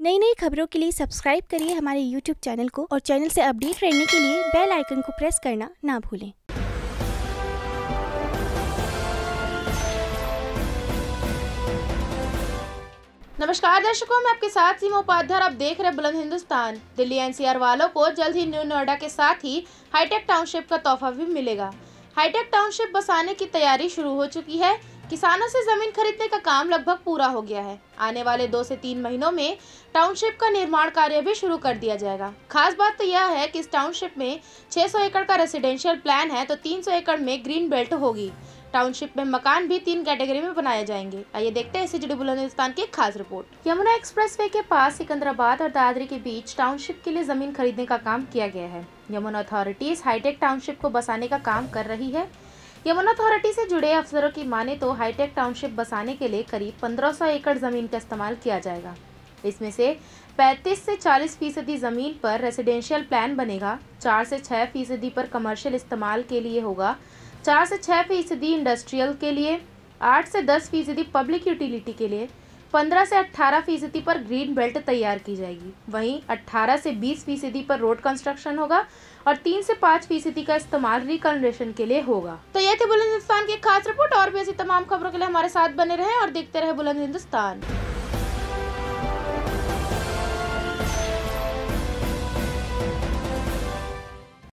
नई नई खबरों के लिए सब्सक्राइब करिए हमारे यूट्यूब चैनल को और चैनल से अपडेट रहने के लिए बेल आइकन को प्रेस करना ना भूलें। नमस्कार दर्शकों, मैं आपके साथ सीमा उपाध्याय आप देख रहे बुलंद हिंदुस्तान। दिल्ली एनसीआर वालों को जल्द ही न्यू नोएडा के साथ ही हाईटेक टाउनशिप का तोहफा भी मिलेगा। हाईटेक टाउनशिप बसाने की तैयारी शुरू हो चुकी है। किसानों से ज़मीन खरीदने का काम लगभग पूरा हो गया है। आने वाले दो से तीन महीनों में टाउनशिप का निर्माण कार्य भी शुरू कर दिया जाएगा। खास बात तो यह है कि इस टाउनशिप में 600 एकड़ का रेसिडेंशियल प्लान है तो 300 एकड़ में ग्रीन बेल्ट होगी। टाउनशिप में मकान भी तीन कैटेगरी में बनाए जाएँगे। आइए देखते हैं जुड़ी बुलंदिस्तान की खास रिपोर्ट यमुना एक्सप्रेसवे के पास सिकंदराबाद और दादरी के बीच टाउनशिप के लिए ज़मीन खरीदने का काम किया गया है। यमुना अथॉरिटीज हाईटेक टाउनशिप को बसाने का काम कर रही है। यमुना अथॉरिटी से जुड़े अफसरों की माने तो हाईटेक टाउनशिप बसाने के लिए करीब 1500 एकड़ ज़मीन का इस्तेमाल किया जाएगा। इसमें से 35 से 40 फ़ीसदी ज़मीन पर रेजिडेंशियल प्लान बनेगा 4 से 6 फ़ीसदी पर कमर्शियल इस्तेमाल के लिए होगा 4 से 6 फ़ीसदी इंडस्ट्रियल के लिए 8 से दस फ़ीसदी पब्लिक यूटिलिटी के लिए पंद्रह से अट्ठारह फ़ीसदी पर ग्रीन बेल्ट तैयार की जाएगी। वहीं अट्ठारह से बीस फ़ीसदी पर रोड कंस्ट्रक्शन होगा और तीन से पाँच फ़ीसदी का इस्तेमाल रिकनरेशन के लिए होगा। तो ये थे बुलंद हिंदुस्तान की खास रिपोर्ट। और भी ऐसी तमाम खबरों के लिए हमारे साथ बने रहे और देखते रहे बुलंद हिंदुस्तान।